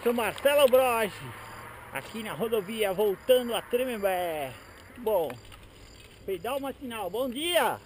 Sou Marcelo Broge, aqui na rodovia, voltando a Tremembé. Bom, pedal matinal, bom dia!